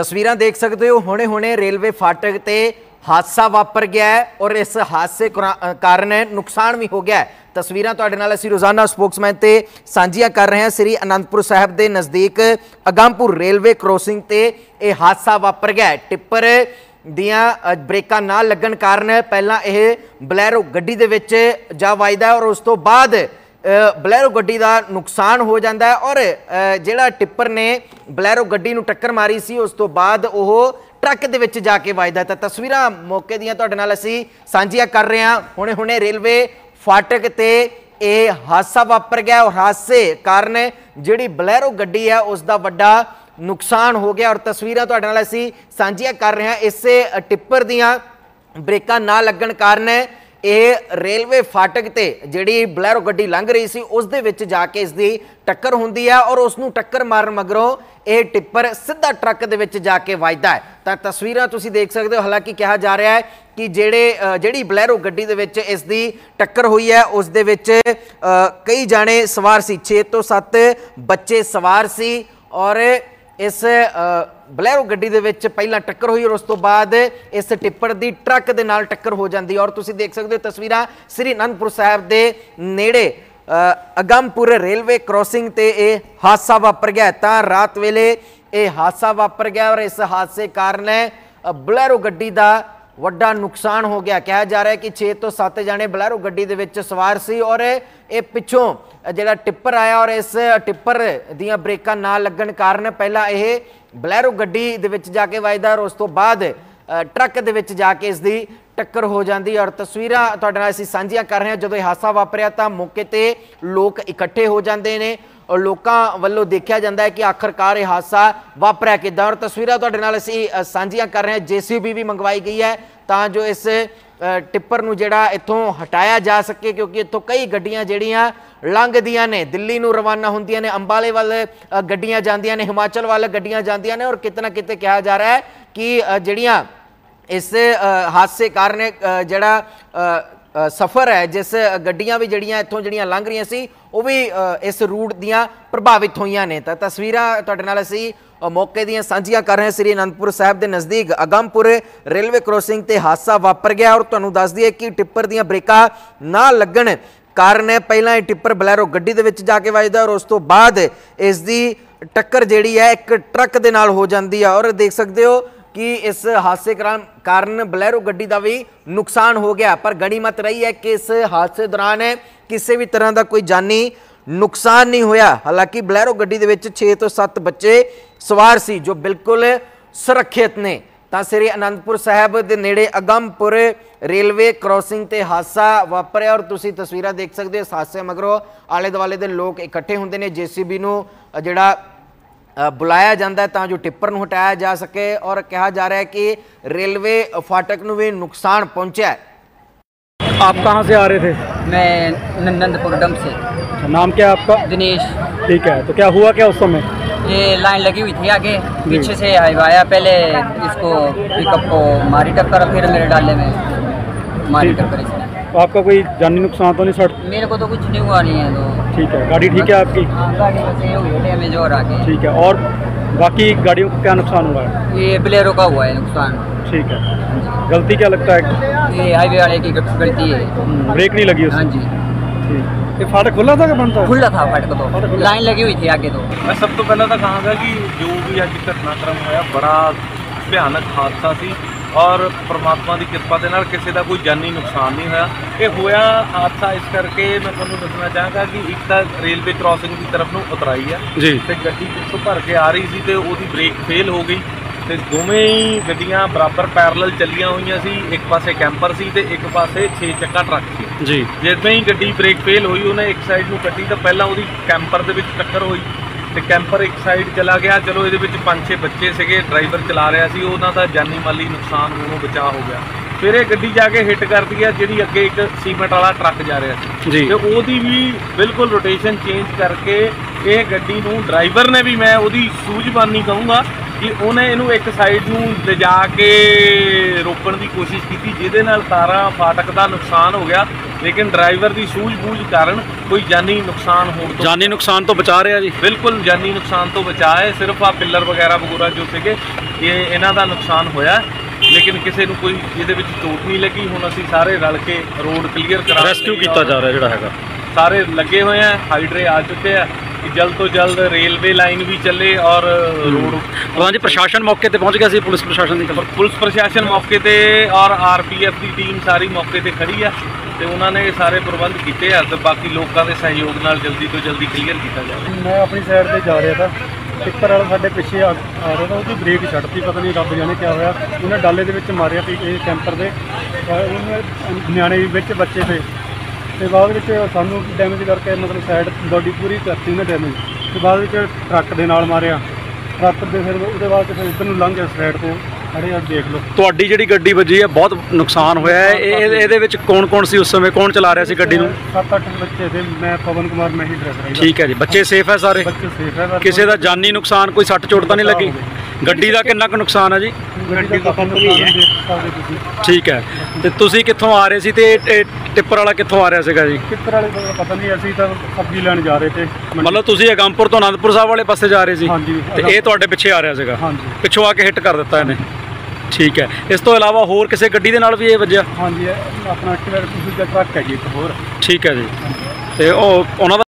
ਤਸਵੀਰਾਂ ਦੇਖ ਸਕਦੇ ਹੋ ਹੁਣੇ-ਹੁਣੇ ਰੇਲਵੇ ਫਾਟਕ ਤੇ ਹਾਦਸਾ ਵਾਪਰ ਗਿਆ ਔਰ ਇਸ ਹਾਦਸੇ ਕੁਰਾ- ਕਾਰਨ ਨੁਕਸਾਨ ਵੀ ਹੋ ਗਿਆ ਤਸਵੀਰਾਂ ਤੁਹਾਡੇ ਨਾਲ ਅਸੀਂ ਰੋਜ਼ਾਨਾ ਸਪੋਕਸਮੈਨ ਤੇ ਸਾਂਝੀਆਂ ਕਰ ਰਹੇ ਹਾਂ। ਸ੍ਰੀ ਅਨੰਦਪੁਰ ਸਾਹਿਬ ਦੇ ਨਜ਼ਦੀਕ ਅਗੰਪੁਰ ਰੇਲਵੇ ਕ੍ਰੋਸਿੰਗ ਤੇ ਇਹ ਹਾਦਸਾ ਵਾਪਰ ਗਿਆ ਟਿੱਪਰ ਦੀਆਂ ਅ, ਬ੍ਰੇਕਾਂ ਨਾ ਲੱਗਣ ਕਾਰਨ ਪਹਿਲਾਂ ਇਹ ਬਲੈਰੋ ਗੱਡੀ ਦੇ ਵਿੱਚ ਜਾ ਵੱਜਦਾ ਔਰ ਉਸ ਤੋਂ ਬਾਅਦ ਬਲੈਰੋ ਗੱਡੀ ਦਾ ਨੁਕਸਾਨ ਹੋ ਜਾਂਦਾ ਹੈ ਔਰ ਜਿਹੜਾ ਟਿੱਪਰ ਨੇ ਬਲੈਰੋ ਗੱਡੀ ਨੂੰ ਟੱਕਰ ਮਾਰੀ ਸੀ, ਉਸ ਤੋਂ ਬਾਅਦ ਉਹ ਟਰੱਕ ਦੇ ਵਿੱਚ ਜਾ ਕੇ ਵੱਜਦਾ ਤਾਂ ਤਸਵੀਰਾਂ ਮੌਕੇ ਦੀਆਂ ਤੁਹਾਡੇ ਨਾਲ ਅਸੀਂ ਸਾਂਝੀਆਂ ਕਰ ਰਹੇ ਹਾਂ। ਹੁਣੇ ਹੁਣੇ ਰੇਲਵੇ ਫਾਟਕ ਤੇ ਇਹ ਹਾਦਸਾ ਵਾਪਰ ਗਿਆ ਔਰ ਹਾਦਸੇ ਕਾਰਨ ਜਿਹੜੀ ਬਲੈਰੋ ਗੱਡੀ ਹੈ, ਉਸ ਦਾ ਵੱਡਾ ਨੁਕਸਾਨ ਹੋ ਗਿਆ ਔਰ ਤਸਵੀਰਾਂ ਤੁਹਾਡੇ ਨਾਲ ਅਸੀਂ ਸਾਂਝੀਆਂ ਕਰ ਰਹੇ ਹਾਂ। ਇਸੇ ਟਿੱਪਰ ਦੀਆਂ ਬ੍ਰੇਕਾਂ ਨਾ ਲੱਗਣ ਕਾਰਨ ਇਹ ਰੇਲਵੇ ਫਾਟਕ ਤੇ ਜਿਹੜੀ ਬਲੈਰੋ ਗੱਡੀ ਲੰਘ ਰਹੀ ਸੀ, ਉਸ ਦੇ ਵਿੱਚ ਜਾ ਕੇ ਇਸ ਦੀ ਟੱਕਰ ਹੁੰਦੀ ਹੈ ਔਰ ਉਸ ਨੂੰ ਟੱਕਰ ਮਾਰਨ ਮਗਰੋਂ ਇਹ ਟਿੱਪਰ ਸਿੱਧਾ ਟਰੱਕ ਦੇ ਵਿੱਚ ਜਾ ਕੇ ਵੱਜਦਾ ਹੈ। ਤਾਂ ਤਸਵੀਰਾਂ ਤੁਸੀਂ ਦੇਖ ਸਕਦੇ ਹੋ, ਹਾਲਾਂਕਿ ਕਿਹਾ ਜਾ ਰਿਹਾ ਹੈ ਕਿ ਜਿਹੜੇ ਜਿਹੜੀ ਬਲੈਰੋ ਗੱਡੀ ਦੇ ਵਿੱਚ ਇਸ ਦੀ ਟੱਕਰ ਹੋਈ ਹੈ, ਉਸ ਦੇ ਵਿੱਚ ਕਈ ਜਾਣੇ ਸਵਾਰ ਸੀ। 6 ਤੋਂ 7 ਬੱਚੇ ਸਵਾਰ ਸੀ ਔਰ ਇਸ ਬਲੈਰੋ ਗੱਡੀ ਦੇ ਵਿੱਚ ਪਹਿਲਾਂ ਟੱਕਰ ਹੋਈ ਔਰ ਉਸ ਤੋਂ ਬਾਅਦ ਇਸ ਟਿੱਪਰ ਦੀ ਟਰੱਕ ਦੇ ਨਾਲ ਟੱਕਰ ਹੋ ਜਾਂਦੀ ਔਰ ਤੁਸੀਂ ਦੇਖ ਸਕਦੇ ਹੋ ਤਸਵੀਰਾਂ ਸ੍ਰੀ ਅਨੰਦਪੁਰ ਸਾਹਿਬ ਦੇ ਨੇੜੇ ਅ, ਅਗੰਮਪੁਰ ਰੇਲਵੇ ਕ੍ਰੋਸਿੰਗ ਤੇ ਇਹ ਹਾਦਸਾ ਵਾਪਰ ਗਿਆ ਤਾਂ ਰਾਤ ਵੇਲੇ ਇਹ ਹਾਦਸਾ ਵਾਪਰ ਗਿਆ ਔਰ ਇਸ ਹਾਦਸੇ ਕਾਰਨ ਬਲੈਰੋ ਗੱਡੀ ਦਾ ਵੱਡਾ ਨੁਕਸਾਨ ਹੋ ਗਿਆ। ਕਿਹਾ ਜਾ ਰਿਹਾ ਕਿ 6 ਤੋਂ 7 ਜਾਣੇ ਬਲੈਰੋ ਗੱਡੀ ਦੇ ਵਿੱਚ ਸਵਾਰ ਸੀ ਔਰ ਇਹ ਪਿੱਛੋਂ ਜਿਹੜਾ ਟਿੱਪਰ ਆਇਆ ਔਰ ਇਸ ਟਿੱਪਰ ਦੀਆਂ ਬ੍ਰੇਕਾਂ ਨਾ ਲੱਗਣ ਕਾਰਨ ਪਹਿਲਾਂ ਇਹ ਬਲੈਰੋ ਗੱਡੀ ਦੇ ਵਿੱਚ ਜਾ ਕੇ ਵੱਜਦਾ ਔਰ ਉਸ ਤੋਂ ਬਾਅਦ ਟਰੱਕ ਦੇ ਵਿੱਚ ਜਾ ਕੇ ਇਸ ਦੀ ਟੱਕਰ ਹੋ ਜਾਂਦੀ ਔਰ ਤਸਵੀਰਾਂ ਤੁਹਾਡੇ ਨਾਲ ਅਸੀਂ ਸਾਂਝੀਆਂ ਕਰ ਰਹੇ ਹਾਂ। ਜਦੋਂ ਇਹ ਹਾਦਸਾ ਵਾਪਰਿਆ ਤਾਂ ਮੌਕੇ ਤੇ ਲੋਕ ਇਕੱਠੇ ਹੋ ਜਾਂਦੇ ਨੇ ਔਰ ਲੋਕਾਂ ਵੱਲੋਂ ਦੇਖਿਆ ਜਾਂਦਾ ਹੈ ਕਿ ਆਖਰਕਾਰ ਇਹ ਹਾਦਸਾ ਵਾਪਰਿਆ ਕਿੱਦਾਂ। ਔਰ ਤਸਵੀਰਾਂ ਤੁਹਾਡੇ ਨਾਲ ਅਸੀਂ ਸਾਂਝੀਆਂ ਕਰ ਰਹੇ ਹਾਂ। ਜੀਸੀਬੀ ਵੀ ਮੰਗਵਾਈ ਗਈ ਹੈ ਤਾਂ ਜੋ ਇਸ ਟਿੱਪਰ ਨੂੰ ਜਿਹੜਾ ਇੱਥੋਂ ਹਟਾਇਆ ਜਾ ਸਕੇ, ਕਿਉਂਕਿ ਇੱਥੋਂ ਕਈ ਗੱਡੀਆਂ ਜਿਹੜੀਆਂ ਲੰਘਦੀਆਂ ਨੇ, ਦਿੱਲੀ ਨੂੰ ਰਵਾਨਾ ਹੁੰਦੀਆਂ ਨੇ, ਅੰਬਾਲੇ ਵੱਲ ਗੱਡੀਆਂ ਜਾਂਦੀਆਂ ਨੇ, ਹਿਮਾਚਲ ਵੱਲ ਗੱਡੀਆਂ ਜਾਂਦੀਆਂ ਨੇ ਔਰ ਕਿਤੇ ਨਾ ਕਿਤੇ ਕਿਹਾ ਜਾ ਰਿਹਾ ਹੈ ਕਿ ਜਿਹੜੀਆਂ ਇਸ ਹਾਦਸੇ ਕਾਰਨ ਜਿਹੜਾ ਸਫ਼ਰ ਹੈ, ਜਿਸ ਗੱਡੀਆਂ ਵੀ ਜਿਹੜੀਆਂ ਇੱਥੋਂ ਜਿਹੜੀਆਂ ਲੰਘ ਰਹੀਆਂ ਸੀ, ਉਹ ਵੀ ਇਸ ਰੂਟ ਦੀਆਂ ਪ੍ਰਭਾਵਿਤ ਹੋਈਆਂ ਨੇ। ਤਾਂ ਤਸਵੀਰਾਂ ਤੁਹਾਡੇ ਨਾਲ ਅਸੀਂ ਮੌਕੇ ਦੀਆਂ ਸਾਂਝੀਆਂ ਕਰ ਰਹੇ ਹਾਂ। ਸ੍ਰੀ ਅਨੰਦਪੁਰ ਸਾਹਿਬ ਦੇ ਨਜ਼ਦੀਕ ਅਗੰਮਪੁਰ ਰੇਲਵੇ ਕ੍ਰੋਸਿੰਗ ਤੇ ਹਾਦਸਾ ਵਾਪਰ ਗਿਆ ਔਰ ਤੁਹਾਨੂੰ ਦੱਸ ਦਈਏ ਕਿ ਟਿੱਪਰ ਦੀਆਂ ਬ੍ਰੇਕਾਂ ਨਾ ਲੱਗਣ ਕਾਰਨ ਹੈ ਪਹਿਲਾਂ ਇਹ ਟਿੱਪਰ ਬਲੈਰੋ ਗੱਡੀ ਦੇ ਵਿੱਚ ਜਾ ਕੇ ਵੱਜਦਾ ਔਰ ਉਸ ਤੋਂ ਬਾਅਦ ਇਸ ਦੀ ਟੱਕਰ ਜਿਹੜੀ ਹੈ ਇੱਕ ਟਰੱਕ ਦੇ ਨਾਲ ਹੋ ਜਾਂਦੀ ਹੈ ਔਰ ਦੇਖ ਸਕਦੇ ਹੋ ਕਿ ਇਸ ਹਾਦਸੇ ਕਾਰਨ ਕਾਰਨ ਬਲੈਰੋ ਗੱਡੀ ਦਾ ਵੀ ਨੁਕਸਾਨ ਹੋ ਗਿਆ, ਪਰ ਗਣੀਮਤ ਰਹੀ ਹੈ ਕਿ ਇਸ ਹਾਦਸੇ ਦੌਰਾਨ ਕਿਸੇ ਵੀ ਤਰ੍ਹਾਂ ਦਾ ਕੋਈ ਜਾਨੀ ਨੁਕਸਾਨ ਨਹੀਂ ਹੋਇਆ। ਹਾਲਾਂਕਿ ਬਲੈਰੋ ਗੱਡੀ ਦੇ ਵਿੱਚ 6 ਤੋਂ 7 ਬੱਚੇ ਸਵਾਰ ਸੀ ਜੋ ਬਿਲਕੁਲ ਸੁਰੱਖਿਅਤ ਨੇ। ਤਾਂ ਸ੍ਰੀ ਅਨੰਦਪੁਰ ਸਾਹਿਬ ਦੇ ਨੇੜੇ ਅਗੰਮਪੁਰ ਰੇਲਵੇ ਕ੍ਰੋਸਿੰਗ ਤੇ ਹਾਦਸਾ ਵਾਪਰਿਆ ਔਰ ਤੁਸੀਂ ਤਸਵੀਰਾਂ ਦੇਖ ਸਕਦੇ ਹੋ ਇਸ ਹਾਦਸੇ ਮਗਰੋਂ ਆਲੇ ਦੁਆਲੇ ਦੇ ਲੋਕ ਇਕੱਠੇ ਹੁੰਦੇ ਨੇ ਜੀਸੀਬੀ ਨੂੰ ਅ, ਜਿਹੜਾ ਅ, ਬੁਲਾਇਆ ਜਾਂਦਾ ਹੈ ਤਾਂ ਜੋ ਟਿੱਪਰ ਨੂੰ ਹਟਾਇਆ ਜਾ ਸਕੇ ਔਰ ਕਿਹਾ ਜਾ ਰਿਹਾ ਹੈ ਕਿ ਰੇਲਵੇ ਫਾਟਕ ਨੂੰ ਵੀ ਨੁਕਸਾਨ ਪਹੁੰਚਿਆ ਹੈ आप कहाँ से आ रहे थे मैं नंदपुर डम से अच्छा, नाम क्या है आपका दिनेश ठीक है तो क्या हुआ क्या उस समय ये लाइन लगी हुई थी आगे पीछे से आया पहले इसको पिकअप को मारी टक्कर फिर मेरे डाले में मारी टक्कर इसने। तो आपका कोई जानी नुकसान तो नहीं सर मेरे को तो कुछ नहीं हुआ नहीं है तो। ठीक है गाड़ी ठीक है आपकी? हाँ, गाड़ी बस ये हुई डैमेज और आगे। ठीक है और बाकी गाड़ियों को क्या नुकसान हुआ है? ये ब्लेरो का हुआ है नुकसान। ठीक है। गलती क्या लगता है? ये हाईवे वाले की गलती है। हम्म, ब्रेक नहीं लगी हाँ जी। ठीक। ये फाटक खुला था कि बंद था खुला था फाटक तो लाइन लगी हुई थी आगे तो ਮੈਂ ਸਭ ਤੋਂ ਪਹਿਲਾਂ ਤਾਂ ਕਹਾਂਗਾ ਕਿ ਜੋ ਵੀ ਅੱਜ ਘਟਨਾਕ੍ਰਮ ਹੋਇਆ ਬੜਾ ਭਿਆਨਕ ਹਾਦਸਾ ਸੀ ਔਰ ਪ੍ਰਮਾਤਮਾ ਦੀ ਕਿਰਪਾ ਦੇ ਨਾਲ ਕਿਸੇ ਦਾ ਕੋਈ ਜਾਨੀ ਨੁਕਸਾਨ ਨਹੀਂ ਹੋਇਆ ਇਹ ਹੋਇਆ ਹਾਦਸਾ ਇਸ ਕਰਕੇ ਮੈਂ ਤੁਹਾਨੂੰ ਦੱਸਣਾ ਚਾਹਾਂਗਾ ਕਿ ਇੱਕ ਤਾਂ ਰੇਲਵੇ ਕ੍ਰਾਸਿੰਗ ਦੀ ਤਰਫ ਨੂੰ ਉਤਰਾਈ ਆ जी ਤੇ ਗੱਡੀ ਪਿੱਛੋਂ ਭਰ ਕੇ ਆ ਰਹੀ ਸੀ ਤੇ ਉਹਦੀ ਬ੍ਰੇਕ ਫੇਲ ਹੋ ਗਈ ਤੇ ਦੋਵੇਂ ਹੀ ਗੱਡੀਆਂ ਬਰਾਬਰ ਪੈਰਲਲ ਚੱਲੀਆਂ ਹੋਈਆਂ ਸੀ। ਇੱਕ ਪਾਸੇ ਕੈਂਪਰ ਸੀ ਤੇ ਇੱਕ ਪਾਸੇ 6 ਚੱਕਾ ਟਰੱਕ ਸੀ। जी ਜਿਵੇਂ ਹੀ ਗੱਡੀ ਬ੍ਰੇਕ ਫੇਲ ਹੋਈ ਉਹਨੇ ਇੱਕ ਸਾਈਡ ਨੂੰ ਕੱਟੀ ਤਾਂ ਪਹਿਲਾਂ ਉਹਦੀ ਕੈਂਪਰ ਦੇ ਵਿੱਚ ਟੱਕਰ ਹੋਈ। ਤੇ ਕੈਂਪਰ ਇੱਕ ਸਾਈਡ ਚਲਾ ਗਿਆ। ਚਲੋ ਇਹਦੇ ਵਿੱਚ ਪੰਜ ਛੇ ਬੱਚੇ ਸੀਗੇ ਡਰਾਈਵਰ ਚਲਾ ਰਿਹਾ ਸੀ। ਉਹਨਾਂ ਦਾ ਜਾਨੀ ਮਾਲੀ ਨੁਕਸਾਨ ਹੋਣੋਂ ਬਚਾਅ ਹੋ ਗਿਆ। ਫਿਰ ਇਹ ਗੱਡੀ ਜਾ ਕੇ ਹਿੱਟ ਕਰਦੀ ਹੈ ਜਿਹੜੀ ਅੱਗੇ ਇੱਕ ਸੀਮੈਂਟ ਵਾਲਾ ਟਰੱਕ ਜਾ ਰਿਹਾ ਸੀ। ਜੀ। ਤੇ ਉਹਦੀ ਵੀ ਬਿਲਕੁਲ ਰੋਟੇਸ਼ਨ ਚੇਂਜ ਕਰਕੇ ਇਹ ਗੱਡੀ ਨੂੰ ਡਰਾਈਵਰ ਨੇ ਵੀ ਮੈਂ ਉਹਦੀ ਸੂਝਵਾਨੀ ਕਹੂੰਗਾ ਕਿ ਉਹਨੇ ਇਹਨੂੰ ਇੱਕ ਸਾਈਡ ਨੂੰ ਲਿਜਾ ਕੇ ਰੋਕਣ ਦੀ ਕੋਸ਼ਿਸ਼ ਕੀਤੀ ਜਿਹਦੇ ਨਾਲ ਤਾਰਾਂ ਫਾਟਕ ਦਾ ਨੁਕਸਾਨ ਹੋ ਗਿਆ। ਲੇਕਿਨ ਡਰਾਈਵਰ ਦੀ ਸੂਝ-ਬੂਝ ਕਾਰਨ ਕੋਈ ਜਾਨੀ ਨੁਕਸਾਨ ਹੋਣ ਤੋਂ ਜਾਨੀ ਨੁਕਸਾਨ ਤੋਂ ਬਚਾ ਰਿਹਾ ਜੀ? ਬਿਲਕੁਲ ਜਾਨੀ ਨੁਕਸਾਨ ਤੋਂ ਬਚਾ ਹੈ। ਸਿਰਫ ਆ ਪਿੱਲਰ ਵਗੈਰਾ ਵਗੈਰਾ ਜੋ ਸੀਗੇ ਇਹ ਇਹਨਾਂ ਦਾ ਨੁਕਸਾਨ ਹੋਇਆ। ਲੇਕਿਨ ਕਿਸੇ ਨੂੰ ਕੋਈ ਇਹਦੇ ਵਿੱਚ ਚੋਟ ਨਹੀਂ ਲੱਗੀ। ਹੁਣ ਅਸੀਂ ਸਾਰੇ ਰਲ ਕੇ ਰੋਡ ਕਲੀਅਰ ਕਰਾ ਰੈਸਕਿਊ ਕੀਤਾ ਜਾ ਰਿਹਾ ਜਿਹੜਾ ਹੈਗਾ। ਸਾਰੇ ਲੱਗੇ ਹੋਏ ਆ ਹਾਈਡਰੇ ਆ ਚੁੱਕੇ ਆ। ਕਿ ਜਲਦ ਤੋਂ ਜਲਦ ਰੇਲਵੇ ਲਾਈਨ ਵੀ ਚੱਲੇ ਔਰ ਰੋਡ ਪ੍ਰਧਾਨ ਜੀ ਪ੍ਰਸ਼ਾਸਨ ਮੌਕੇ ਤੇ ਪਹੁੰਚ ਗਿਆ ਸੀ ਪੁਲਿਸ ਪ੍ਰਸ਼ਾਸਨ ਦੀ ਪਰ ਪੁਲਿਸ ਪ੍ਰਸ਼ਾਸਨ ਮੌਕੇ ਤੇ ਔਰ ਆਰਪੀਐਫ ਦੀ ਟੀਮ ਸਾਰੀ ਮੌਕੇ ਤੇ ਖੜੀ ਆ ਤੇ ਉਹਨਾਂ ਨੇ ਸਾਰੇ ਪ੍ਰਬੰਧ ਕੀਤੇ ਆ ਤੇ ਬਾਕੀ ਲੋਕਾਂ ਦੇ ਸਹਿਯੋਗ ਨਾਲ ਜਲਦੀ ਤੋਂ ਜਲਦੀ ਕਲੀਅਰ ਕੀਤਾ ਜਾਵੇ। ਮੈਂ ਆਪਣੀ ਸਾਈਡ ਤੇ ਜਾ ਰਿਹਾ ਤਾਂ ਟਿੱਪਰ ਵਾਲਾ ਸਾਡੇ ਪਿੱਛੇ ਆ ਆ ਰਿਹਾ ਤਾਂ ਉਹਦੀ ਬ੍ਰੇਕ ਛੱਡਤੀ ਪਤਾ ਨਹੀਂ ਰੱਬ ਜਾਣੇ ਕਿਆ ਹੋਇਆ। ਉਹਨੇ ਡਾਲੇ ਦੇ ਵਿੱਚ ਮਾਰਿਆ ਤੇ ਇਹ ਕੈਂਪਰ ਦੇ। ਨਿਆਣੇ ਵੀ ਵਿੱਚ ਬੱਚੇ ਤੇ ਤੇ ਬਾਅਦ ਵਿੱਚ ਸਾਨੂੰ ਡੈਮੇਜ ਕਰਕੇ ਮਤਲਬ ਸਾਈਡ ਬੋਡੀ ਪੂਰੀ ਕਰਤੀ ਉਹਨੇ ਡੈਮੇਜ ਤੇ ਬਾਅਦ ਵਿੱਚ ਟਰੱਕ ਦੇ ਨਾਲ ਮਾਰਿਆ। ਟਰੱਕ ਦੇ ਫਿਰ ਉਹਦੇ ਬਾਅਦ ਫਿਰ ਇੱਧਰ ਨੂੰ ਲੰਘ ਗਿਆ ਸਾਈਡ ਤੋਂ ਖੜੇ ਆ ਦੇਖ ਲਓ। ਤੁਹਾਡੀ ਜਿਹੜੀ ਗੱਡੀ ਵੱਜੀ ਹੈ ਬਹੁਤ ਨੁਕਸਾਨ ਹੋਇਆ ਹੈ। ਇਹ ਇਹ- ਇਹਦੇ ਵਿੱਚ ਕੌਣ ਕੌਣ ਸੀ ਉਸ ਸਮੇਂ? ਕੌਣ ਚਲਾ ਰਿਹਾ ਸੀ ਗੱਡੀ ਨੂੰ? ਸੱਤ ਅੱਠ ਬੱਚੇ ਤੇ ਮੈਂ ਪਵਨ ਕੁਮਾਰ ਮੈਂ ਹੀ ਡਰਾਈਵਰ ਹਾਂ ਠੀਕ ਹੈ ਜੀ। ਬੱਚੇ ਸੇਫ ਹੈ ਸਾਰੇ? ਬੱਚੇ ਸੇਫ ਹੈ ਕਿਸੇ ਦਾ ਜਾਨੀ ਨੁਕਸਾਨ ਕੋਈ ਸੱਟ ਚੋਟ ਤਾਂ ਨਹੀਂ ਲੱਗੀ। ਗੱਡੀ ਦਾ ਕਿੰਨਾ ਕੁ ਨੁਕਸਾਨ ਹੈ ਜੀ? ਗੱਡੀ ਦਾ ਕੰਪਨੀ ਹੈ। ਦੇਖ ਸਕਦੇ ਤੁਸੀਂ। ਠੀਕ ਹੈ। ਤੇ ਤੁਸੀਂ ਕਿੱਥੋਂ ਆ ਰਹੇ ਸੀ ਤੇ ਇਹ- ਟਿੱਪਰ ਵਾਲਾ ਕਿੱਥੋਂ ਆ ਰਿਹਾ ਸੀਗਾ ਜੀ? ਕਿੱਕਰ ਵਾਲੇ ਦਾ ਪਤਾ ਨਹੀਂ ਅਸੀਂ ਤਾਂ ਸਬਜ਼ੀ ਲੈਣ ਜਾ ਰਹੇ ਤੇ। ਮਤਲਬ ਤੁਸੀਂ ਅਗੰਪੁਰ ਤੋਂ ਆਨੰਦਪੁਰ ਸਾਹਿਬ ਵਾਲੇ ਪਾਸੇ ਜਾ ਰਹੇ ਸੀ। ਤੇ ਇਹ ਤੁਹਾਡੇ ਪਿੱਛੇ ਆ ਰਿਹਾ ਸੀਗਾ? ਪਿੱਛੋਂ ਆ ਕੇ ਹਿੱਟ ਕਰ ਦਿੱਤਾ ਇਹਨੇ। ਠੀਕ ਹੈ। ਇਸ ਤੋਂ ਇਲਾਵਾ ਹੋਰ ਕਿਸੇ ਗੱਡੀ ਦੇ ਨਾਲ ਵੀ ਇਹ ਵੱਜਿਆ? ਹਾਂਜੀ ਆਪਣਾ ਐਕਟਿਵਾ ਤੁਸੀਂ ਦਾ ਟਰੱਕ ਹੈ ਜੀ ਇੱਕ ਹੋਰ। ਠੀਕ ਹੈ ਜੀ। ਤੇ ਉਹ ਉਹਨਾਂ ਦਾ